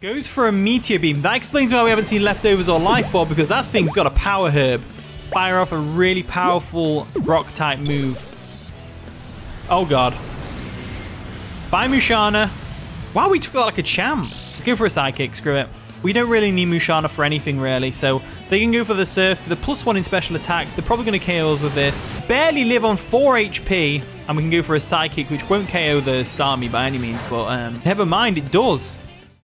Goes for a Meteor Beam. That explains why we haven't seen Leftovers or Life Orb, because that thing's got a Power Herb. Fire off a really powerful Rock-type move. Oh, God. Bye, Musharna. Wow, we took that like a champ. Let's go for a Psychic, Screw it. We don't really need Musharna for anything, really, so they can go for the Surf, the plus one in special attack. They're probably going to KO us with this. Barely live on 4 HP, and we can go for a Psychic, which won't KO the Starmie by any means, but um, never mind, it does.